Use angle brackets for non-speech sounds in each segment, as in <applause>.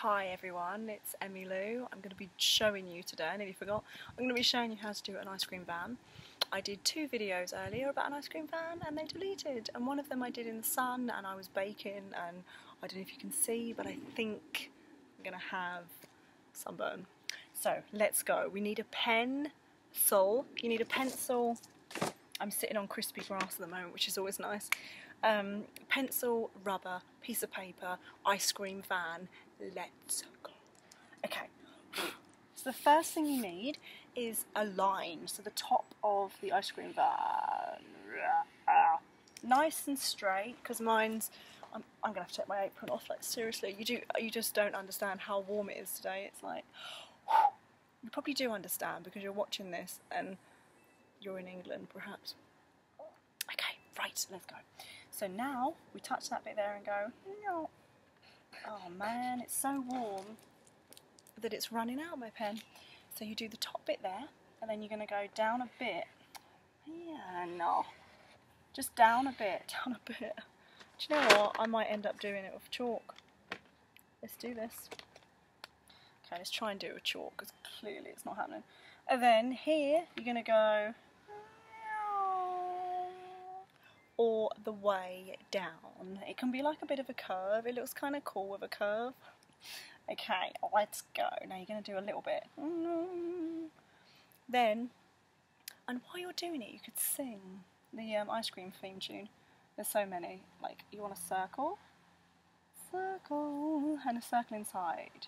Hi everyone, it's Emmylou. I'm going to be showing you today, I nearly forgot, I'm going to be showing you how to do an ice cream van. I did two videos earlier about an ice cream van and they deleted and one of them I did in the sun and I was baking and I don't know if you can see but I think I'm going to have sunburn. So let's go. We need a pencil. You need a pencil. I'm sitting on crispy grass at the moment which is always nice. Um, pencil, rubber, piece of paper, ice cream van, let's go. Okay, so the first thing you need is a line, so the top of the ice cream van. Nice and straight, because mine's, I'm, I'm going to have to take my apron off, like seriously, you do, you just don't understand how warm it is today, it's like, <sighs> you probably do understand because you're watching this and you're in England perhaps. Okay, right, let's go. So now we touch that bit there and go, no. Oh man, it's so warm that it's running out my pen. So you do the top bit there, and then you're going to go down a bit. Yeah, no. Just down a bit, <laughs> down a bit. Do you know what? I might end up doing it with chalk. Let's do this. Okay, let's try and do it with chalk, because clearly it's not happening. And then here, you're going to go or the way down. It can be like a bit of a curve. It looks kind of cool with a curve. Okay, let's go. Now you're going to do a little bit. Then, and while you're doing it, you could sing the um, ice cream theme tune. There's so many. Like, you want a circle, circle, and a circle inside.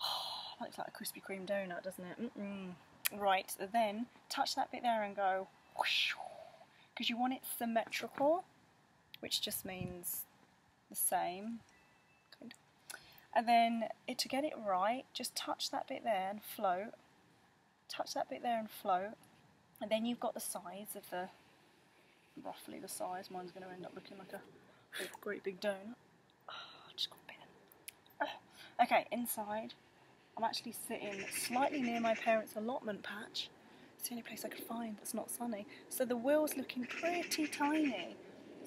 <sighs> Oh, looks like a Krispy Kreme donut, doesn't it? Mm -mm. Right, then touch that bit there and go whoosh, because you want it symmetrical, which just means the same. Kind of. And then it, to get it right, just touch that bit there and float. Touch that bit there and float. And then you've got the size of the, roughly the size. Mine's going to end up looking like a, a great big donut. <sighs> <sighs> Okay, inside. I'm actually sitting slightly near my parents' allotment patch it's the only place I could find that's not sunny. So the wheel's looking pretty tiny.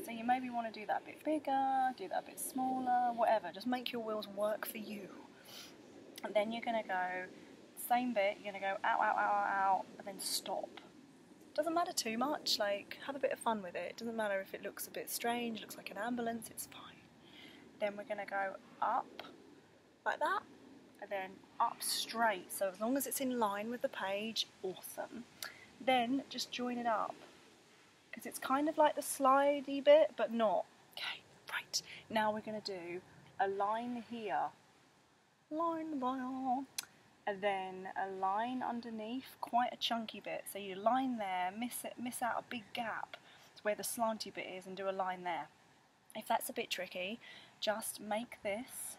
So you maybe want to do that a bit bigger, do that a bit smaller, whatever. Just make your wheels work for you. And then you're going to go, same bit, you're going to go out, out, out, out, and then stop. Doesn't matter too much, like, have a bit of fun with it. Doesn't matter if it looks a bit strange, looks like an ambulance, it's fine. Then we're going to go up, like that, and then up straight. So as long as it's in line with the page, awesome. Then just join it up because it's kind of like the slidey bit, but not. Okay, right. Now we're going to do a line here, line by and then a line underneath, quite a chunky bit. So you line there, miss it, miss out a big gap to where the slanty bit is, and do a line there. If that's a bit tricky, just make this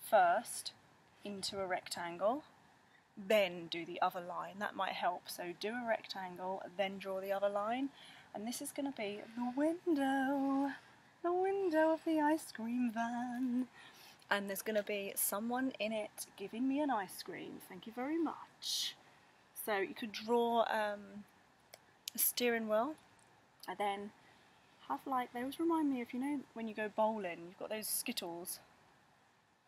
first into a rectangle, then do the other line. That might help. So do a rectangle, then draw the other line. And this is going to be the window, the window of the ice cream van. And there's going to be someone in it giving me an ice cream. Thank you very much. So you could draw um, a steering wheel and then have like, they always remind me of, you know, when you go bowling, you've got those Skittles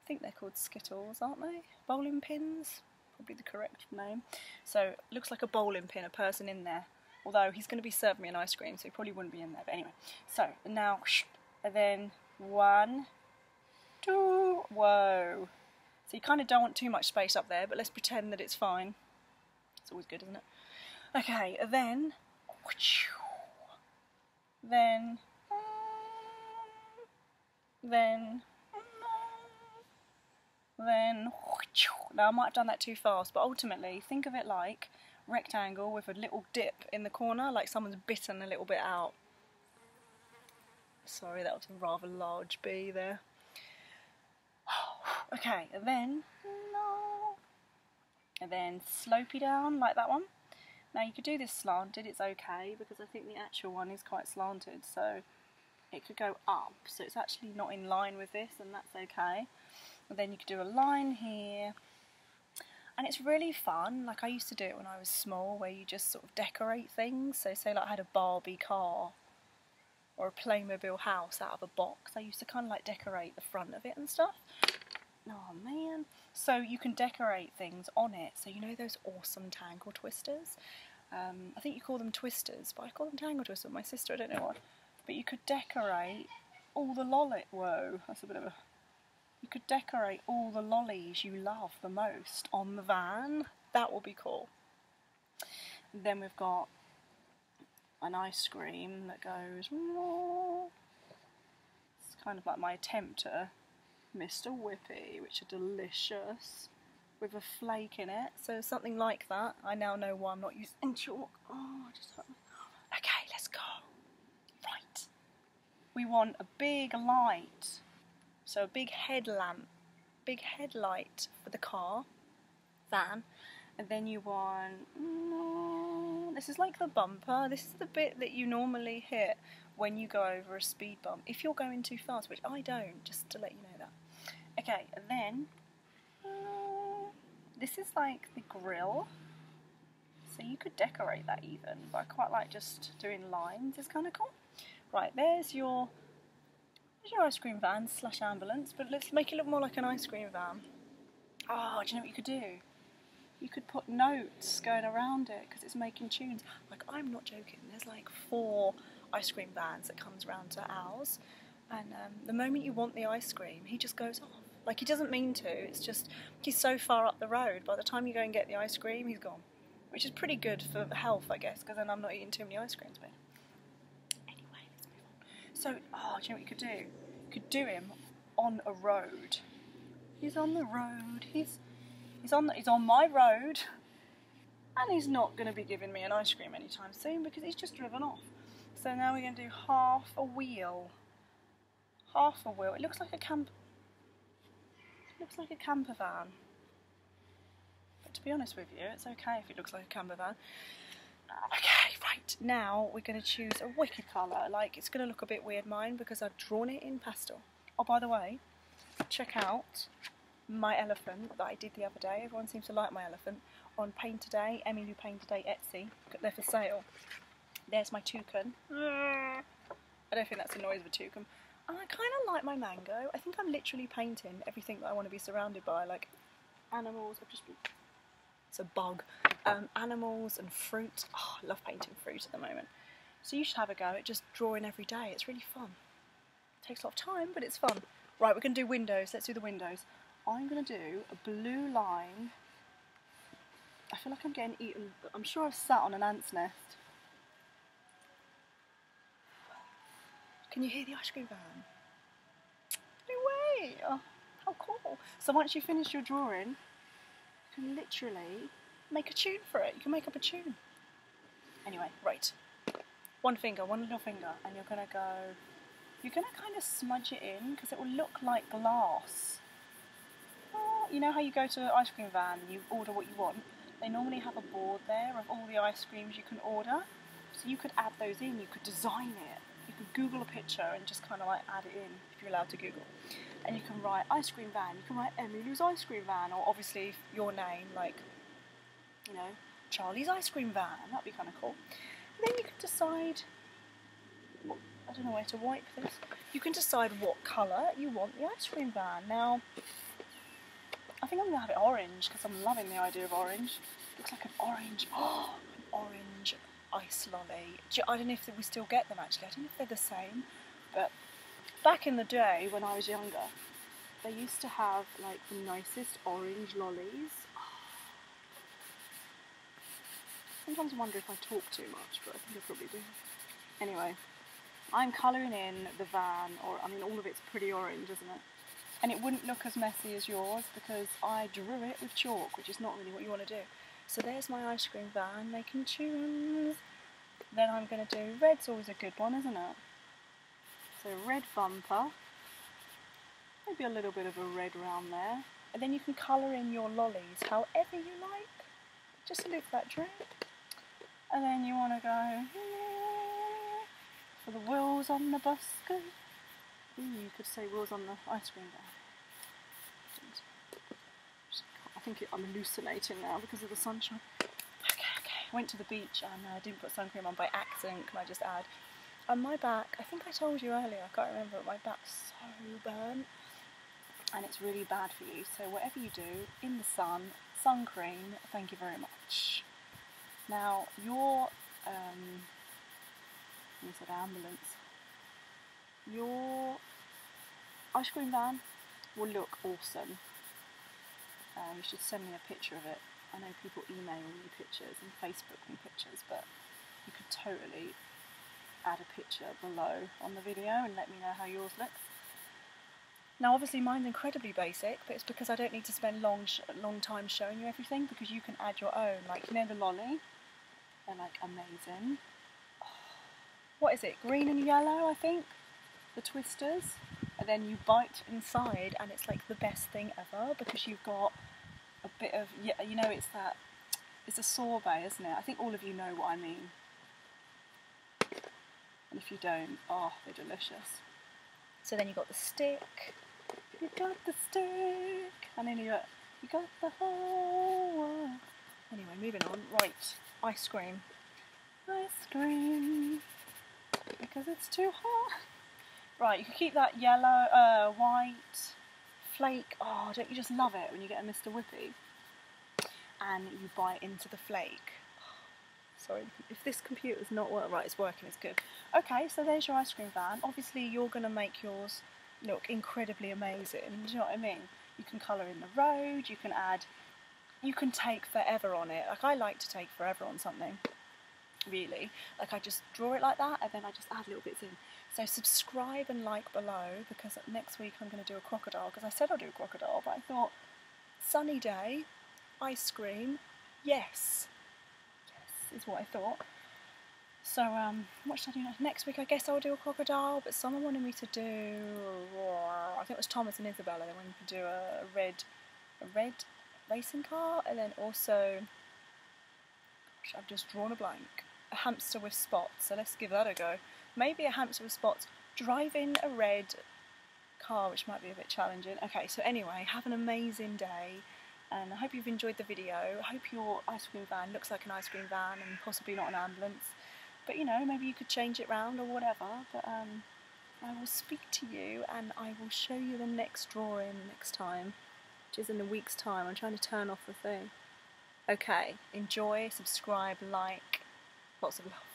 think they're called Skittles, aren't they? Bowling pins? Probably the correct name. So, looks like a bowling pin, a person in there. Although he's going to be serving me an ice cream, so he probably wouldn't be in there. But anyway, so now, and then one, two, whoa. So you kind of don't want too much space up there, but let's pretend that it's fine. It's always good, isn't it? Okay, then, then, then, then <laughs> now I might have done that too fast but ultimately think of it like rectangle with a little dip in the corner like someone's bitten a little bit out. Sorry that was a rather large bee there. <sighs> Okay and then and then slopey down like that one. Now you could do this slanted it's okay because I think the actual one is quite slanted so it could go up. So it's actually not in line with this and that's okay and then you could do a line here. And it's really fun. Like I used to do it when I was small, where you just sort of decorate things. So say like I had a Barbie car or a Playmobil house out of a box. I used to kind of like decorate the front of it and stuff. Oh man. So you can decorate things on it. So you know those awesome tangle twisters? Um, I think you call them twisters, but I call them tangle twisters. My sister, I don't know what. But you could decorate all the lolly. Whoa, that's a bit of a. You could decorate all the lollies you love the most on the van. That will be cool. then we've got an ice cream that goes. It's kind of like my attempt to Mr. Whippy, which are delicious with a flake in it. So something like that. I now know why I'm not using <laughs> chalk. Oh, okay, let's go. Right. We want a big light. So a big headlamp, big headlight for the car, van, and then you want. No, this is like the bumper. This is the bit that you normally hit when you go over a speed bump. If you're going too fast, which I don't, just to let you know that. Okay, and then uh, this is like the grill. So you could decorate that even, but I quite like just doing lines. It's kind of cool. Right, there's your your ice cream van slash ambulance, but let's make it look more like an ice cream van. Oh, do you know what you could do? You could put notes going around it because it's making tunes. Like I'm not joking. There's like four ice cream vans that comes round to ours, and um, the moment you want the ice cream, he just goes off. Like he doesn't mean to. It's just he's so far up the road. By the time you go and get the ice cream, he's gone, which is pretty good for health, I guess, because then I'm not eating too many ice creams. But anyway, let's move on. So, oh, do you know what you could do? You could do him on a road. He's on the road. He's he's on he's on my road, and he's not going to be giving me an ice cream anytime soon because he's just driven off. So now we're going to do half a wheel. Half a wheel. It looks like a camp It looks like a camper van. But to be honest with you, it's okay if it looks like a camper van. Okay, right, now we're going to choose a wicked colour. Like, it's going to look a bit weird mine because I've drawn it in pastel. Oh, by the way, check out my elephant that I did the other day. Everyone seems to like my elephant. On Paint Today, Emmylou Paint A Day Etsy. They're for sale. There's my toucan. I don't think that's the noise of a toucan. And I kind of like my mango. I think I'm literally painting everything that I want to be surrounded by, like animals. I've just been... It's a bug. Um, animals and fruit. Oh, I love painting fruit at the moment. So you should have a go at just drawing every day. It's really fun. It takes a lot of time, but it's fun. Right, we're going to do windows. Let's do the windows. I'm going to do a blue line. I feel like I'm getting eaten. I'm sure I've sat on an ant's nest. Can you hear the ice cream van? No way! Oh, how cool. So once you finish your drawing, can literally make a tune for it. You can make up a tune. Anyway, right. One finger, one little finger, and you're going to go... You're going to kind of smudge it in because it will look like glass. Oh, you know how you go to an ice cream van and you order what you want? They normally have a board there of all the ice creams you can order. So you could add those in, you could design it You could Google a picture and just kind of like add it in if you're allowed to Google. And you can write ice cream van, you can write Emily's ice cream van, or obviously your name, like, you know, Charlie's ice cream van. That'd be kind of cool. And then you can decide, I don't know where to wipe this. You can decide what colour you want the ice cream van. Now, I think I'm going to have it orange because I'm loving the idea of orange. Looks like an orange, oh, <gasps> an orange ice lolly. I don't know if we still get them actually. I don't know if they're the same, but back in the day when I was younger, they used to have like the nicest orange lollies. <sighs> Sometimes I wonder if I talk too much, but I think I probably do. Anyway, I'm colouring in the van, or I mean, all of it's pretty orange, isn't it? And it wouldn't look as messy as yours because I drew it with chalk, which is not really what you want to do. So there's my ice cream van making tunes. Then I'm going to do red's always a good one, isn't it? So red bumper, maybe a little bit of a red round there. And then you can colour in your lollies however you like. Just look that drip. And then you want to go for the wheels on the bus. You could say wheels on the ice cream van. I think I'm hallucinating now because of the sunshine. Okay, okay. Went to the beach and I uh, didn't put sun cream on by accident, can I just add. And my back, I think I told you earlier, I can't remember, my back's so burnt. and it's really bad for you. So whatever you do in the sun, sun cream. Thank you very much. Now your um, I said ambulance. Your ice cream van will look awesome. Uh, you should send me a picture of it. I know people email me pictures and Facebook me pictures, but you could totally add a picture below on the video and let me know how yours looks. Now obviously mine's incredibly basic, but it's because I don't need to spend long long time showing you everything because you can add your own. Like you know the lolly, they're like amazing. What is it? Green and yellow, I think. The twisters, and then you bite inside, and it's like the best thing ever because you've got a bit of you know, it's that. It's a sorbet, isn't it? I think all of you know what I mean. And if you don't, oh, they're delicious. So then you got the stick. You got the stick. And then you got, you got the whole world. Anyway, moving on. Right, ice cream. Ice cream. Because it's too hot. Right, you can keep that yellow, uh, white, flake. Oh, don't you just love it when you get a Mr. Whippy? And you bite into the flake. Sorry, if this computer's not working, right, it's working, it's good. Okay, so there's your ice cream van. Obviously, you're going to make yours look incredibly amazing. Do you know what I mean? You can colour in the road, you can add, you can take forever on it. Like, I like to take forever on something, really. Like, I just draw it like that and then I just add little bits in. So, subscribe and like below because next week I'm going to do a crocodile because I said I'll do a crocodile, but I thought, sunny day, ice cream, yes is what I thought. So, um, what should I do next? Week, I guess I'll do a crocodile, but someone wanted me to do, I think it was Thomas and Isabella, they wanted me to do a red, a red racing car, and then also, gosh, I've just drawn a blank, a hamster with spots, so let's give that a go. Maybe a hamster with spots driving a red car, which might be a bit challenging. Okay, so anyway, have an amazing day and I hope you've enjoyed the video. I hope your ice cream van looks like an ice cream van and possibly not an ambulance. But you know, maybe you could change it round or whatever. But um, I will speak to you and I will show you the next drawing next time, which is in a week's time. I'm trying to turn off the thing. Okay, enjoy, subscribe, like, lots of love.